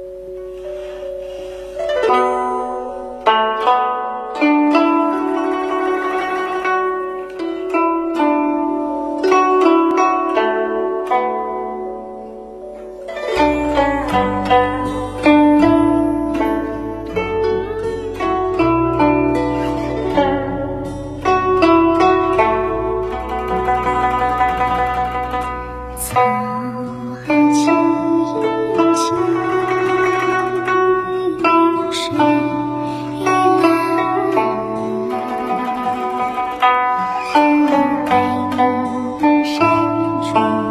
you 是故